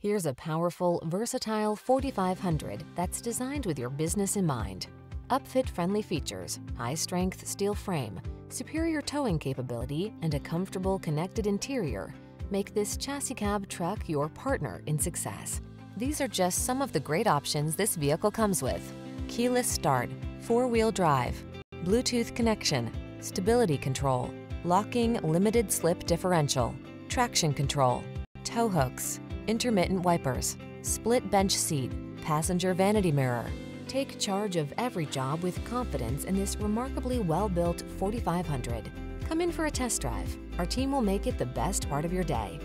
Here's a powerful, versatile 4500 that's designed with your business in mind. Upfit-friendly features, high-strength steel frame, superior towing capability, and a comfortable connected interior make this chassis cab truck your partner in success. These are just some of the great options this vehicle comes with. Keyless start, four-wheel drive, Bluetooth connection, stability control, locking limited slip differential, traction control, tow hooks, intermittent wipers, split bench seat, passenger vanity mirror. Take charge of every job with confidence in this remarkably well-built 4500. Come in for a test drive. Our team will make it the best part of your day.